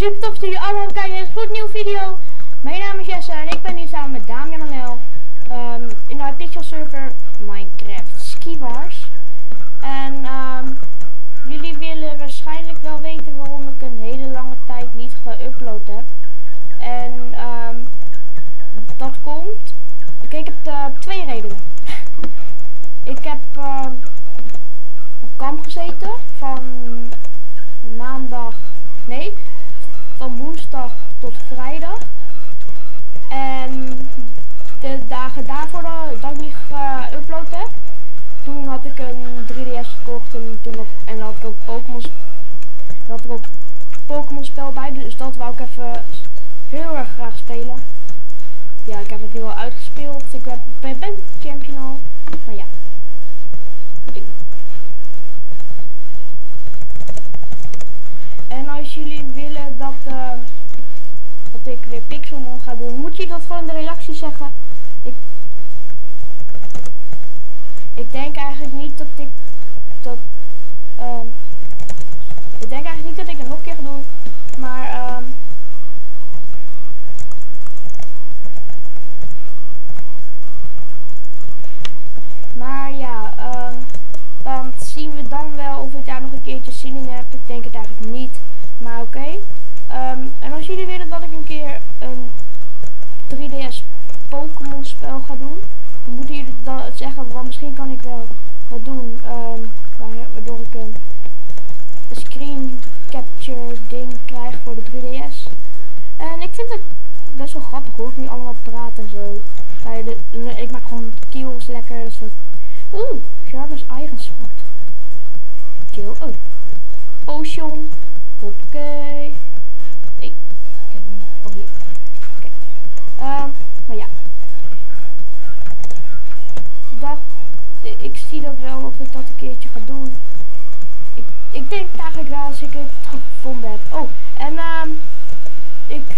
super tof dat jullie allemaal kijken naar een nieuwe video. Mijn naam is Jesse en ik ben hier samen met Damian en El um, in de Pixel server Minecraft Skiwars. En um, jullie willen waarschijnlijk wel weten waarom ik een hele lange tijd niet geüpload heb. En um, dat komt, ik heb uh, twee redenen. ik heb op kamp gezeten van tot vrijdag. En de dagen daarvoor dat ik niet geüpload heb, toen had ik een 3DS gekocht en toen ook, en dan had ik ook Pokémon had ik ook Pokémon spel bij, dus dat wou ik even heel erg graag spelen. Ja, ik heb het nu al uitgespeeld. Ik ben, ben champion al. Maar ja. En als jullie willen dat, uh, dat ik weer Pixelmon ga doen, moet je dat gewoon in de reactie zeggen. Ik, ik denk eigenlijk niet dat ik dat. Uh, ik denk eigenlijk niet dat ik het nog een keer ga doen. Maar uh, Maar ja, um, dan zien we dan wel of ik daar nog een keertje zin in heb. Ik denk het eigenlijk niet. Maar oké. Um, en als jullie willen dat ik een keer een 3DS Pokémon spel ga doen. Dan moeten jullie dan zeggen. Want misschien kan ik wel wat doen. Um, waardoor ik een screen capture ding krijg voor de 3DS. En ik vind het best wel grappig hoor. Ik nu allemaal praten en zo. ik maak gewoon kills lekker. Oeh, Jarvis eigen sport. Chill. Oh. Potion. Hoppakee. Oh, hier. Oké. Um, maar ja. Dat. Ik zie dat wel of ik dat een keertje ga doen. Ik, ik denk eigenlijk wel als ik het gevonden heb. Oh, en um, ik,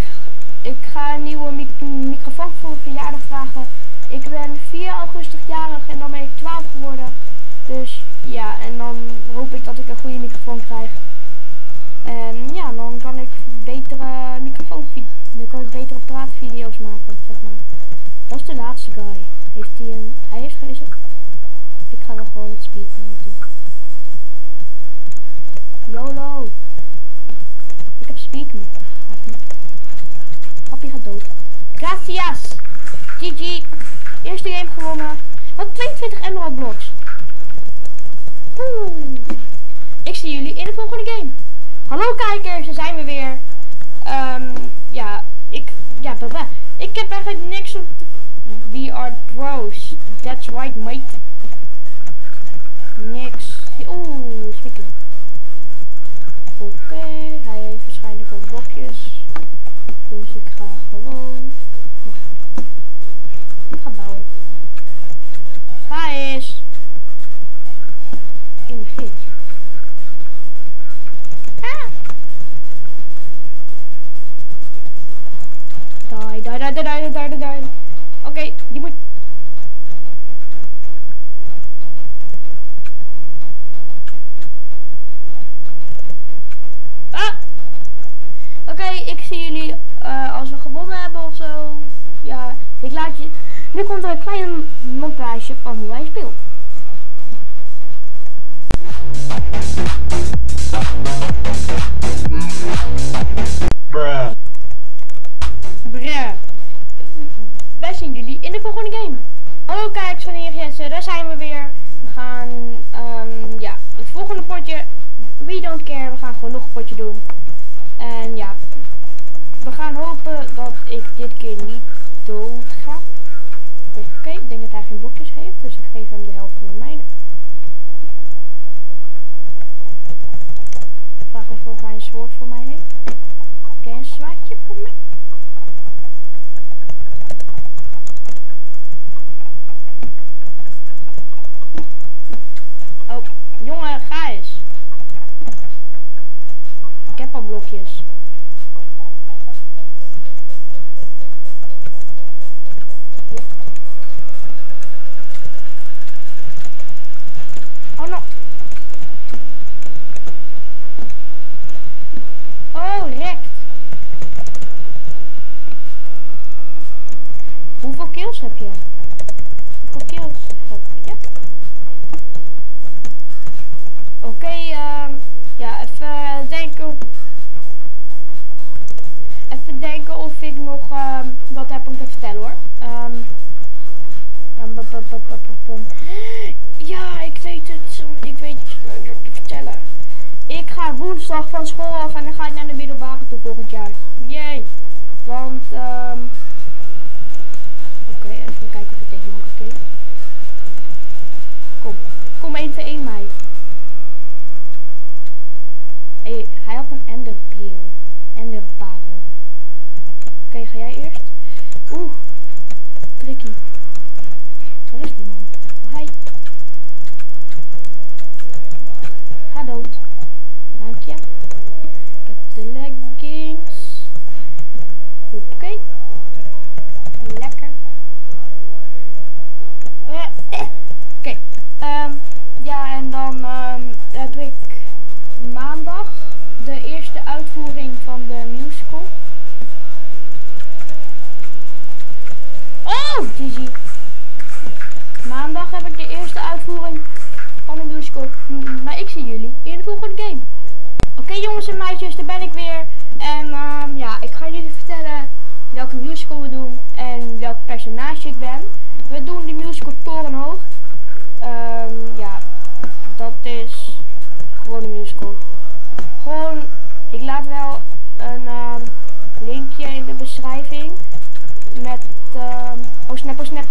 ik ga een nieuwe mic microfoon voor mijn verjaardag vragen. Ik ben 4 augustus jarig en dan ben ik 12 geworden. Dus ja, en dan hoop ik dat ik een goede microfoon krijg. En ja, dan kan ik betere microfoon, dan kan ik betere praatvideo's maken, zeg maar. Dat is de laatste guy. Heeft hij een, hij heeft geen Ik ga wel gewoon het speed doen. YOLO. Ik heb speed Happy. Happy gaat dood. Gracias. GG. Eerste game gewonnen. Wat 22 emerald blocks. Oeh. Ik zie jullie in de volgende game. Hallo kijkers, daar zijn we weer. Um, ja, ik, ja. Ik heb eigenlijk niks op We are bros. That's right, mate. Niks. Oeh, spieken. Oké, hij heeft waarschijnlijk ook blokjes. Dus ik ga gewoon ik ga bouwen. Hij is in het gids. Die, die, die, die, die, die. Oké, die moet... Ah! Oké, ik zie jullie uh, als we gewonnen hebben of zo. Ja, ik laat je... Nu komt er een kleine montage van hoe hij speelt. Bruh. Zien jullie in de game. Hallo kijkers van hier Jesse, daar zijn we weer. We gaan, um, ja, het volgende potje, we don't care, we gaan gewoon nog een potje doen. En ja, we gaan hopen dat ik dit keer niet dood ga. Oké, ik denk dat hij geen blokjes heeft, dus ik geef hem de helft van de mijne. Vraag even of hij een soort voor mij heeft. Oké, een zwaardje voor mij. Oh, jongen, ga eens. Ik heb al blokjes. Oh no. Oh, rekt. Hoeveel kills heb je? Hoeveel kills heb je? Oké, ehm, ja, even denken. Even denken of ik nog ehm, wat heb om te vertellen hoor. Ehm, ja, ik weet het. Ik weet iets leuks om te vertellen. Ik ga woensdag van school af en dan ga ik naar de middelbare toe volgend jaar. Jee. Want, ehm Oké, even kijken of ik kan killen. Kom, kom 1 voor 1 mij. Hij had een enderpeel. Enderparel. Oké, ga jij eerst? Oeh, tricky. Waar is die man? Oh, hij. Ga dood. Dank je. Ik heb de leggings. Oké. Lekker. Eh, eh. Oké. ehm, ja, en dan ehm, heb ik maandag de eerste uitvoering van de musical. Oh, GG. Maandag heb ik de eerste uitvoering van de musical. M- Maar ik zie jullie in de volgende game. Oké jongens en meisjes, daar ben ik weer. En ehm, ja, ik ga jullie vertellen welke musical we doen en welk personage ik ben. We doen de musical Torenhoog. Ehm, ja, dat is gewoon een musical. Gewoon, ik laat wel een ehm, linkje in de beschrijving. Met, ehm oh snap, oh snap.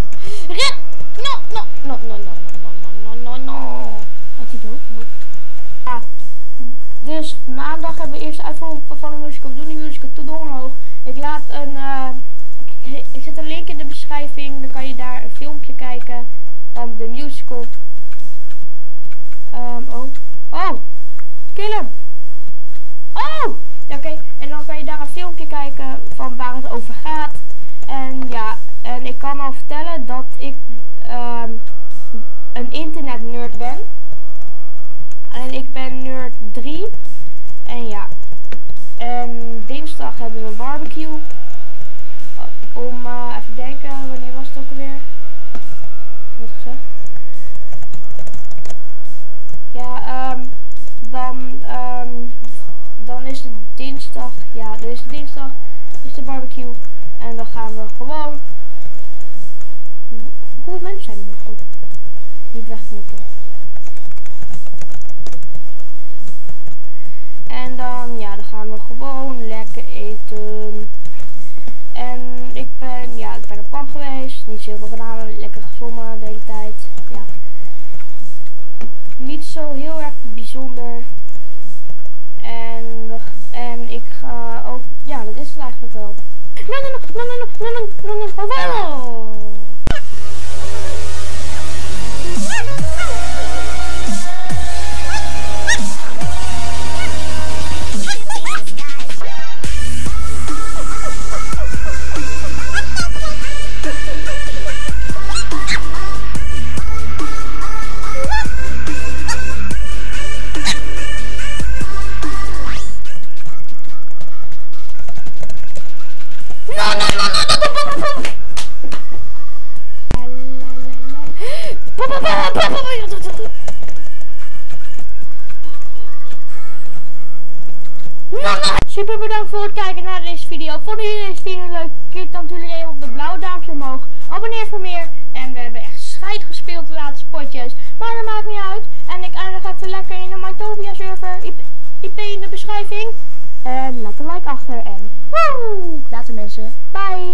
Red! No, no, no, no, no, no, no, no, no, no. Gaat hij dood? Nope. Ja, dus maandag hebben we eerst de uitvoering van de musical. We doen de musical tot omhoog. Ik laat een, eh, ik, ik zet een link in de beschrijving. Dan kan je daar een filmpje kijken van de musical. Ehm, oh, oh, kill hem. Oh, ja, oké. En dan kan je daar een kijken van waar het over gaat. En ja, en ik kan al vertellen dat ik ehm, een internet nerd ben. En ik ben nerd 3. En ja. En dinsdag hebben we barbecue. Om eh, even denken, wanneer was het ook alweer? Gezegd. Ja, ehm, dan, ehm, dan is het dinsdag. Ja, dan is dinsdag. Is de barbecue. En dan gaan we gewoon. Hoeveel mensen zijn er nog? Oh, niet wegknippen. En dan, ja, dan gaan we gewoon lekker eten. En ik ben, ja, ik ben op kamp geweest. Niet zoveel gedaan, lekker gezongen de hele tijd. Ja. Niet zo heel erg bijzonder. En, ik ga ook, ja, dat is het eigenlijk wel. No, no, no, no, no. No, Super bedankt voor het kijken naar deze video. Vonden jullie deze video leuk? Klik dan natuurlijk even op het blauwe duimpje omhoog. Abonneer voor meer. En we hebben echt scheid gespeeld de laatste potjes. Maar dat maakt niet uit. En ik eindig even lekker in de Mytopia server. IP, IP in de beschrijving. En laat een like achter. En woe! Later mensen. Bye.